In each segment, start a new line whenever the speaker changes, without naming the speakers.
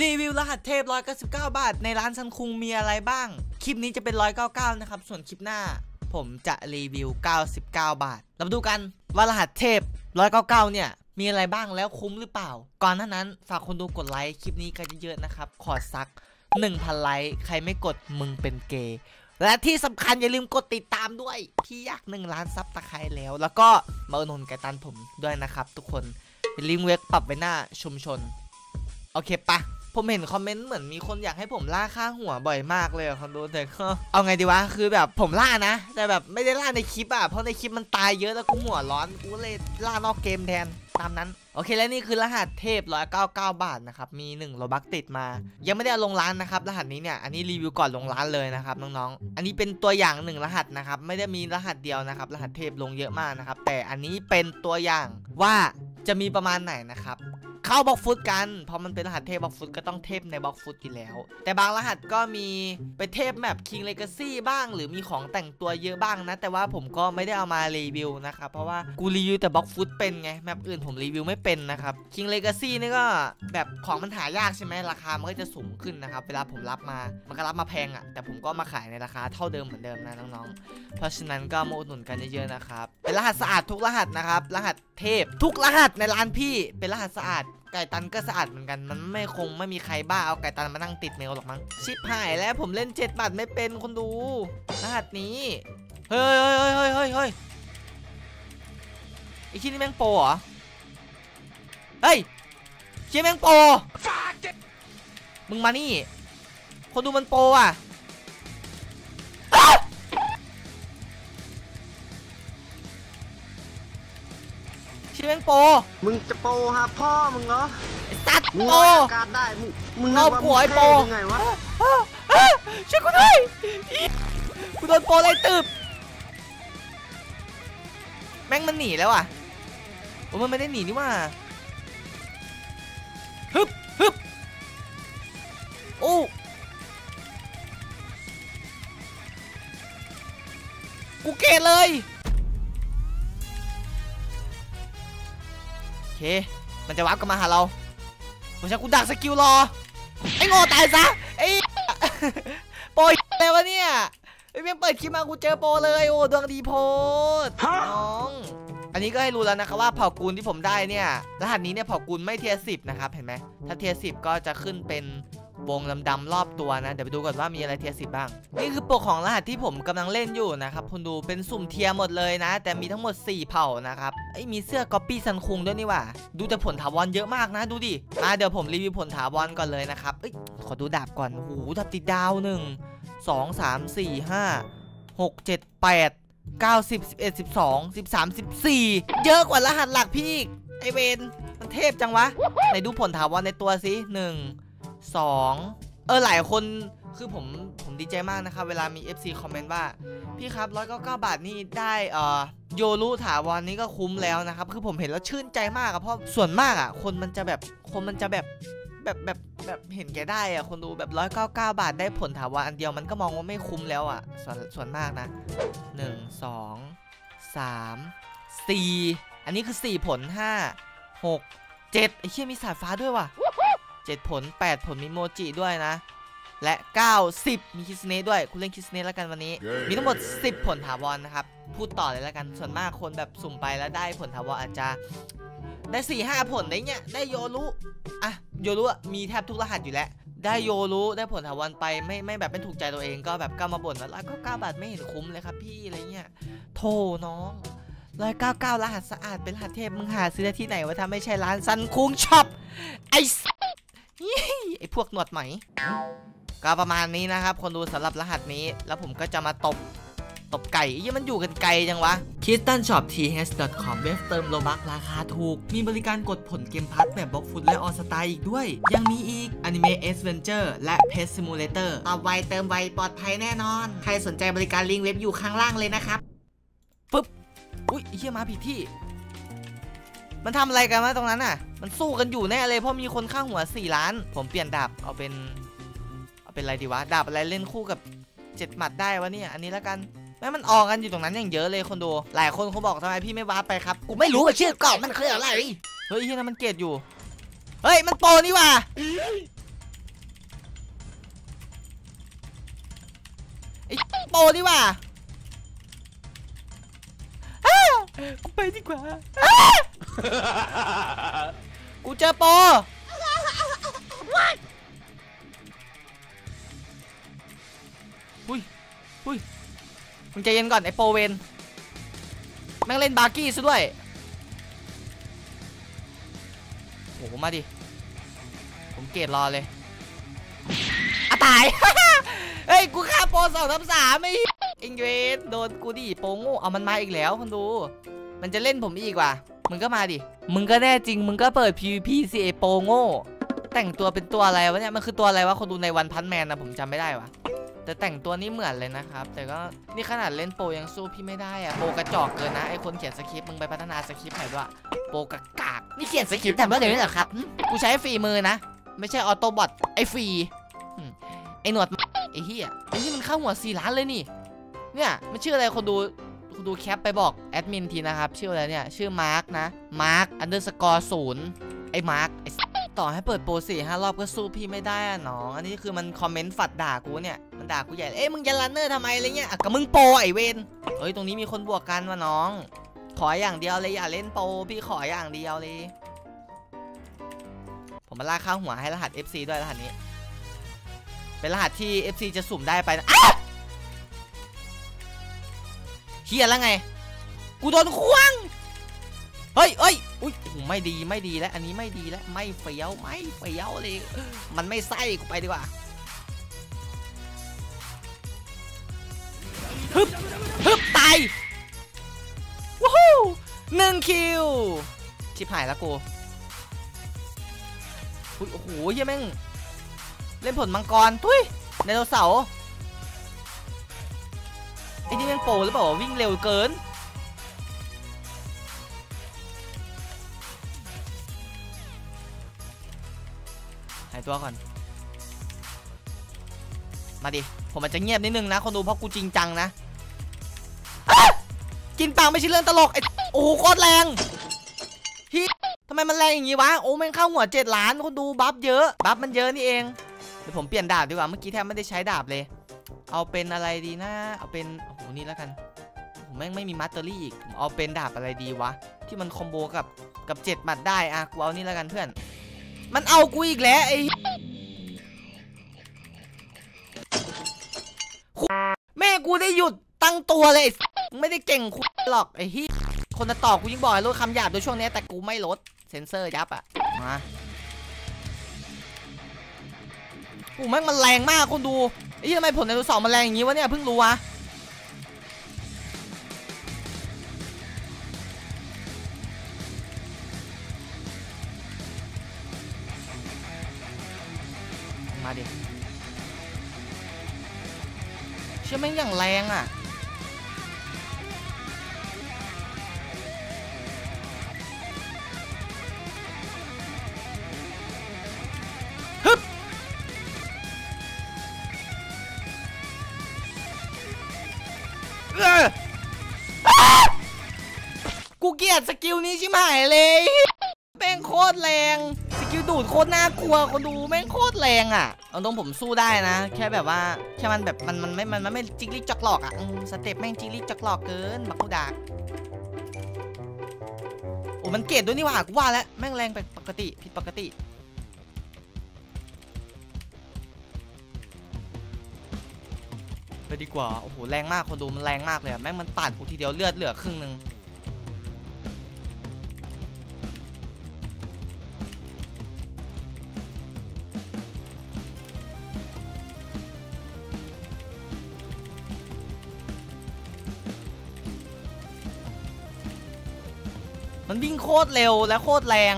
รีวิวรหัสเทพ 199 บาท ในร้านซันคุงมีอะไรบ้าง คลิปนี้จะเป็น 199 นะครับ ส่วนคลิปหน้า ผมจะรีวิว 99 บาท เรามาดูกันว่ารหัสเทพ 199 เนี่ย มีอะไรบ้างแล้วคุ้มหรือเปล่า ก่อนหน้านั้นฝากคนดูกดไลค์คลิปนี้กันเยอะๆนะครับ ขอสัก 1,000 ไลค์ใครไม่กดมึงเป็นเกย์และที่สำคัญอย่าลืมกดติดตามด้วย พี่อยากหนึ่งล้านซับตะไคร้แล้ว แล้วก็มาอุดหนุนไก่ตันผมด้วยนะครับ ทุกคนลิงก์เว็บแปะไว้หน้าชุมชน โอเคปะ ผมเห็นคอมเมนต์เหมือนมีคนอยากให้ผมล่าค่าหัวบ่อยมากเลยอะคนดูแต่ก็เอาไงดีวะคือแบบผมล่านะ แต่แบบไม่ได้ล่าในคลิปอะเพราะในคลิปมันตายเยอะแล้วกูหัวร้อนกูเลยล่านอกเกมแทนตามนั้นโอเคและนี่คือรหัสเทพ 199 บาทนะครับ มี1 Robux ติดมา ยังไม่ได้เอาลงร้านนะครับ รหัสนี้เนี่ย อันนี้รีวิวก่อนลงร้านเลยนะครับน้องๆ อันนี้เป็นตัวอย่างหนึ่งรหัสนะครับ ไม่ได้มีรหัสเดียวนะครับ รหัสเทพลงเยอะมากนะครับ แต่อันนี้เป็นตัวอย่างว่าจะมีประมาณไหนนะครับ เข้า Blox Fruits กัน เพราะมันเป็นรหัสเทพ Blox Fruits ก็ต้องเทพใน Blox Fruits อยู่แล้ว แต่บางรหัสก็มีไปเทพ map King Legacy บ้าง หรือมีของแต่งตัวเยอะบ้างนะ แต่ว่าผมก็ไม่ได้เอามารีวิวนะครับ เพราะว่ากูรีวิวแต่ Blox Fruits เป็นไง map อื่นผมรีวิวไม่เป็นนะครับ King Legacy นี่ก็แบบของมันหายากใช่ไหมราคา มันก็จะสูงขึ้นนะครับ เวลาผมรับมา มันก็รับมาแพงอะ่ะ แต่ผมก็มาขายในราคาเท่าเดิมเหมือนเดิมนะน้องๆ เพราะฉะนั้นก็มาอุดหนุนกันเยอะๆนะครับ เป็นรหัสสะอาดทุกรหัสนะครับ รหัส เทพ ทุกรหัสในร้านพี่เป็นรหัสสะอาดไก่ตันก็สะอาดเหมือนกัน มันไม่คงไม่มีใครบ้าเอาไก่ตันมานั่งติดเมลหรอกมั้ง ชิปหายแล้วผมเล่นเจ็ดบัตรไม่เป็นคนดู รหัสนี้ เฮ้ยเฮ้ยเฮ้ยเฮ้ยเฮ้ยไอ้ชิ้นนี้แม่งโปรเหรอ เฮ้ยชิ้นแม่งโปรมึงมานี่ คนดูมันโปรอะ ชิ้นแม่งโปร
มึงจะโปรหาพ่อมึงเหรอ
ไอ้สัตว์
มึง
โปร
ลอยอากาศได้มึงมึงนึก
เอา
ว่า
ผัวไอ้
มึง
โปร
เท่ยังไงวะ
ช่วยกูด้วยอีกูโดนโปรไล่ตืบแม่งมันหนีแล้วอะโอ้มันไม่ได้หนีนี่ว่าฮึบฮึบโอ้กู get เลย มันจะวับกลับมาหาเราเพราะฉะนั้นกูดัก skill รอ ไอ้โง่ตายซะไอ้โปรอะไรวะเนี่ยไอ้เพิ่งเปิดคลิปมากูเจอโปรเลยโอ้ดวงดีโพดน้อง อันนี้ก็ให้รู้แล้วนะครับว่าเผ่ากูลที่ผมได้เนี่ยรหัสนี้เนี่ยเผ่า Ghoul ไม่ tier สิบนะครับเห็นไหมถ้า tier สิบก็จะขึ้นเป็น วงดำๆรอบตัวนะเดี๋ยวไปดูก่อนว่ามีอะไร tier สิบบ้าง นี่คือปกของรหัสที่ผมกำลังเล่นอยู่นะครับคุณดูเป็นสุ่ม tier หมดเลยนะ แต่มีทั้งหมด 4 เผ่านะครับไอ้มีเสื้อก๊อปปี้ซันคุงด้วยนี่ว่าดูแต่ผลถาวรเยอะมากนะดูดิอะเดี๋ยวผมรีวิวผลถาวรก่อนเลยนะครับเอ้ยขอดูดาบก่อนโอ้โหดาบติดดาวหนึ่งสองสามสี่ห้าหกเจ็ดแปดเก้าสิบสิบเอ็ดสิบสองสิบสามสิบสี่เยอะกว่ารหัสหลักพี่ไอเวนมันเทพจังวะไหนดูผลถาวรในตัวสิหนึ่ง สองเออหลายคนคือผมผมดีใจมากนะครับ เวลามี FC คอมเมนต์ว่า พี่ครับ199บาทนี่ได้เอ่อโยรุถาวรนี่ก็คุ้มแล้วนะครับ คือผมเห็นแล้วชื่นใจมากอะเพราะส่วนมากอะคนมันจะแบบคนมันจะแบบแบบแบบแบบเห็นแก่ได้อะคนดูแบบ199บาทได้ผลถาวรอันเดียวมันก็มองว่าไม่คุ้มแล้วอะส่วนส่วนมากนะ1 2 3 4อันนี้คือ4ผล5 6 7ไอ้เชี่ยมีสายฟ้าด้วยว่ะ 7 ผล 8 ผลมีโมจิด้วยนะ และ9 10มีคิสเน่ด้วย คุณเล่นคิสเน่แล้วกันวันนี้ มีทั้งหมด 10 ผลถาวรนะครับ พูดต่อเลยแล้วกัน ส่วนมากคนแบบสุ่มไปแล้วได้ผลถาวรอาจจะได้4ี่ห้าผลได้เงี้ยได้โยรุอะ โยรุอะมีแทบทุกรหัสอยู่แล้ว ได้โยรุได้ผลถาวรไปไม่ไม่แบบไม่ถูกใจตัวเองก็แบบก็มาบ่นว่าร้อยก็เก้าบาทไม่เห็นคุ้มเลยครับพี่อะไรเงี้ยโธ่น้องร้อยเก้าเก้ารหัสสะอาดเป็นรหัสเทพมึงหาซื้อได้ที่ไหนวะถ้าไม่ใช่ร้านซันคุงช็อปไอ้สัสยี่ ไอพวกหนวดไหม ก็ประมาณนี้นะครับ คนดูสำหรับรหัสนี้ แล้วผมก็จะมาตบ ตบไก่ยี่มันอยู่กันไกลจังวะ k i s t a n Shop th.com เว็บเติมโลบักราคาถูก มีบริการกดผลเกมพัทแบบบล็อกฟุตและออสตาอีกด้วย ยังมีอีก Anime Adventure และ Pet Simulator ตอบไวเติมไวปลอดภัยแน่นอน ใครสนใจบริการลิงก์เว็บอยู่ข้างล่างเลยนะครับฟึบอุ้ยเฮียมาผิดที่ มันทำอะไรกันมาตรงนั้นอะ มันสู้กันอยู่แน่เลยเพราะมีคนข้างหัวสี่ล้าน ผมเปลี่ยนดาบเอาเป็น เอาเป็นอะไรดีวะ ดาบอะไรเล่นคู่กับเจ็ดหมัดได้วะเนี่ย อันนี้แล้วกันแม่มันออกกันอยู่ตรงนั้นอย่างเยอะเลยคนดู หลายคนเขาบอกทำไมพี่ไม่วาร์ปไปครับ กูไม่รู้ว่าชื่อกล่องมันคืออะไร เฮ้ยที่นั่นมันเกตอยู่ เฮ้ย มันโปนี่วะไอ้โปนี่วะ กูไปดีกว่าอ้ากูเจอโปรอุ้ยอุ้ยมึงใจเย็นก่อนไอโปรเวนแม่งเล่นบาร์กี้ซะด้วยโหมาดิ ผมเกตรอเลยอะตาย เฮ้ย กูฆ่าโปรสองทับสามไอ้ อิงเวนโดนกูดิโปรโง่เอามันมาอีกแล้วคนดู มันจะเล่นผมอีกว่ะมึงก็มาดิ มึงก็แน่จริง มึงก็เปิด PVP สิไอโปโง่ แต่งตัวเป็นตัวอะไรวะเนี่ย มันคือตัวอะไรวะ คนดูในวันพันแมนนะผมจำไม่ได้วะแต่แต่งตัวนี้เหมือนเลยนะครับ แต่ก็นี่ขนาดเล่นโปยังสู้พี่ไม่ได้อะโปกระจอกเกินนะ ไอคนเขียนสคริปต์มึงไปพัฒนาสคริปต์ใหม่ด้วยโปรกากกากนี่เขียนสคริปต์ทำเพื่อเดี๋ยวนี้เหรอครับ กูใช้ฝีมือนะ ไม่ใช่ auto bot ไอฟรีไอหนวดไอเฮียไอที่มันเข้าหัวสี่ล้านเลยนี่ เนี่ยมันชื่ออะไรคนดูคนดู cap ไปบอกแอดมินทีนะครับ ชื่ออะไรเนี่ย ชื่อมาร์กนะมาร์ก underscore ศูนย์ไอ้มาร์กต่อให้เปิดโปรสี่ห้ารอบก็สู้พี่ไม่ได้อะน้องอันนี้คือมันคอมเมนต์ฝัดด่ากูเนี่ย มันด่ากูใหญ่ เอ้ยมึงจะ runner ทำไมอะไรเงี้ยอะก็มึงโปรไอเวนเฮ้ย ตรงนี้มีคนบวกกันวะน้อง ขออย่างเดียวเลยอย่าเล่นโปรพี่ขออย่างเดียวเลย ผมมาลากข้าวหัวให้รหัส FC ด้วยรหัสนี้ เป็นรหัสที่ FC จะสุ่มได้ไปนะ เฮียแล้วไง กูโดนควงเฮ้ยเฮ้ยอุ้ยไม่ดีไม่ดีแล้ว อันนี้ไม่ดีแล้วไม่เฟี้ยวไม่เฟี้ยวเลย มันไม่ไส้กูไปดีกว่าฮึบฮึบตายว้าวหนึ่งคิวชิบหายแล้วกูโอ้โหเหี้ยังแม่ง เล่นผลมังกรทุยไดโนเสาร์ โปรหรือเปล่าวิ่งเร็วเกิน หายตัวก่อน มาดิ ผมมันจะเงียบนิดนึงนะ คนดูเพราะกูจริงจังนะ กินปังไม่ใช่เรื่องตลกไอ้โอ้โหโคตรแรงฮิทำไมมันแรงอย่างงี้วะ โอ้แม่งเข้าหัวเจ็ดล้านคนดู buff เยอะ buff มันเยอะนี่เอง เดี๋ยวผมเปลี่ยนดาบดีกว่า เมื่อกี้แทบไม่ได้ใช้ดาบเลย เอาเป็นอะไรดีนะ เอาเป็นโอ้โหนี่แล้วกันผมแม่งไม่มี mastery อีกผมเอาเป็นดาบอะไรดีวะ ที่มัน combo กับกับเจ็ดหมัดได้อะกูเอานี่แล้วกันเพื่อน มันเอากูอีกแล้วไอ้แม่กูได้หยุดตั้งตัวเลยไม่ได้เก่งคุหรอกไอ้ที่คนจะตอบกูยิ่งบ่อกให้ลดคำหยาบโดยช่วงนี้แต่กูไม่ลดเซนเซอร์ยับอะมา กูแม่งมันแรงมากคนดูไอ้ที่ทำไมผลในตัวสองมันแรงอย่างงี้วะเนี่ยเพิ่งรู้วะมาดิเชื่อแม่งอย่างแรงอะ กูเกลียดสกิลนี้ชิบหายเลยแม่งโคตรแรง skill ดูดโคตรน่ากลัวคนดูแม่งโคตรแรงอะเอาตรงผมสู้ได้นะ แค่แบบว่าแค่มันแบบมันมันไม่มันมันไม่จิกลิกจักหลอกอะ step แม่งจิกลิกจักหลอกเกินบักกูดากโอ้มันเกลียดด้วยนี่หว่ากูว่าแล้วแม่งแรงไปปกติผิดปกติ ไปดีกว่า โอ้โห แรงมากคนดูมันแรงมากเลยแม่งมันปาดกูทีเดียวเลือดเหลือครึ่งหนึ่งมันวิ่งโคตรเร็วและโคตรแรง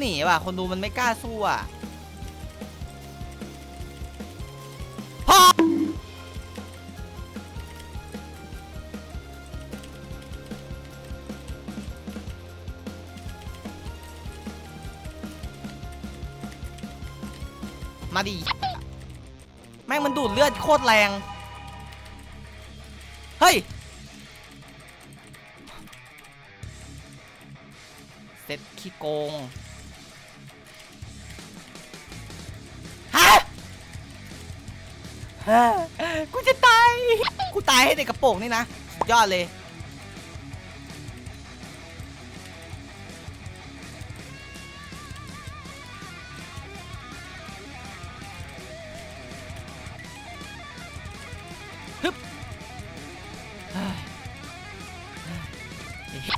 หนีว่ะ คนดูมันไม่กล้าสู้อะพอมาดิ แม่งมันดูดเลือดโคตรแรง เฮ้ยเซ็ตขี้โกง กูจะตาย กูตายให้เด็กกระโปรงนี่นะ ยอดเลย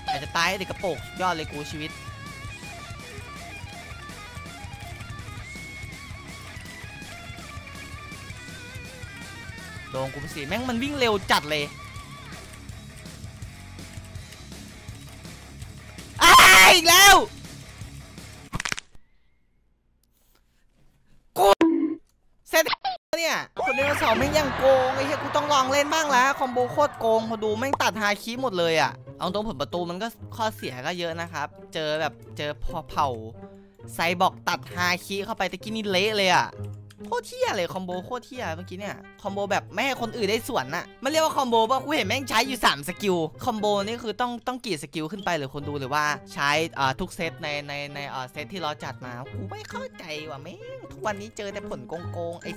อาจจะตายให้เด็กกระโปรงยอดเลยกูชีวิต โดนกูไปสิแม่งมันวิ่งเร็วจัดเลยอ้าอีกแล้วกูเสร็จเนี่ยคนเดียวสองแม่งยังโกงไอ้เหี้ยกูต้องลองเล่นบ้างแล้วคอมโบโคตรโกงพอดูแม่งตัดฮาคิหมดเลยอะเอาตรงผลประตูมันก็ข้อเสียก็เยอะนะครับ เจอแบบเจอพอเผ่าไซบอกตัดฮาคิเข้าไปตะกี้นี่เละเลยอะ โคตรเที่ยเลย combo โคตรเที่ยเมื่อกี้เนี่ย combo แบบไม่ให้คนอื่นได้ส่วนน่ะมันเรียกว่า combo ป่ะกูเห็นแม่งใช้อยู่ 3 skill combo นี่คือต้องต้องกี่ skill ขึ้นไปหรือคนดูหรือว่าใช้อ่าทุกเซตในในในอ่าเซตที่เราจัดมากูไม่เข้าใจว่ะแม่งทุกวันนี้เจอแต่ผลโกงๆไอ้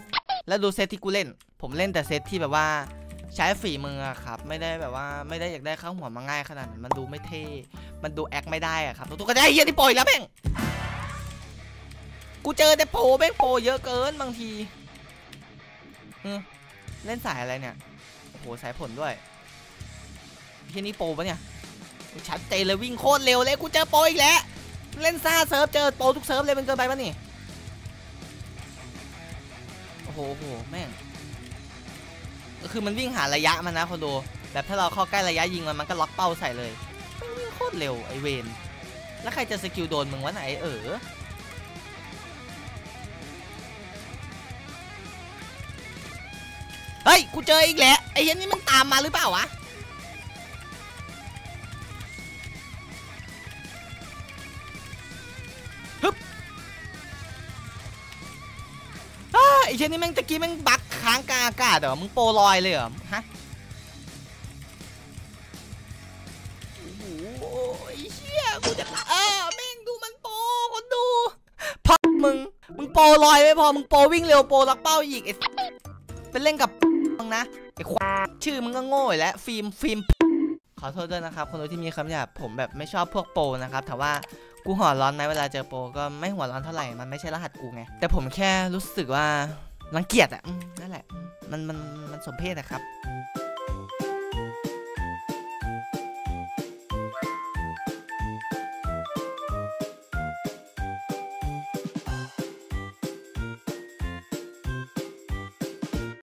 แล้วดูเซตที่กูเล่น ผมเล่นแต่เซตที่แบบว่าใช้ฝีมือครับ ไม่ได้แบบว่าไม่ได้อยากได้ค่าหัวมาง่ายขนาดนั้นมันดูไม่เท่ มันดู act ไม่ได้อะครับตุ๊กก็ได้เฮียที่ปล่อยแล้วแม่ง กูเจอแต่โปรแม่งโปรเยอะเกินบางทีเล่นสายอะไรเนี่ยโอ้โหสายผลด้วยที่นี่โปรปะเนี่ยชัดเจนเลยวิ่งโคตรเร็วเลยกูเจอโปรอีกแล้วเล่นซ่าเซิร์ฟเจอโปรทุกเซิร์ฟเลยมันเกินไปปะนี่โอ้โหโอ้โหแม่งก็คือมันวิ่งหาระยะมันนะคนดูแบบถ้าเราเข้าใกล้ระยะยิงมันมันก็ล็อกเป้าใส่เลยวิ่งโคตรเร็วไอเวนแล้วใครจะสกิลโดนมึงวะไหนเออ เฮ้ย กูเจออีกแล้วไอ้เหี้ยันนี่มันตามมาหรือเปล่าวะ ฮึบอ้าไอ้เช่นนี่แม่งตะกี้แม่งบักค้างกลางอากาศเหรอ มึงโปรลอยเลยเหรอ ฮะ โอ้โหเชี่ย กูจะเออแม่งดูมันโปรคนดูพอมึง มึงโปรลอยไม่พอ มึงโปรวิ่งเร็วโปรลักเป้าอีกไอ้เป็นเล่นกับ มึงนะไอ้ควาชื่อมึงก็โง่และฟิล์มฟิล์มขอโทษด้วยนะครับคนดูที่มีคำหยาบผมแบบไม่ชอบพวกโปรนะครับแต่ว่ากูหัวร้อนนะเวลาเจอโปรก็ไม่หัวร้อนเท่าไหร่มันไม่ใช่รหัสกูไงแต่ผมแค่รู้สึกว่ารังเกียจอะนั่นแหละมันมันมันสมเพศนะครับ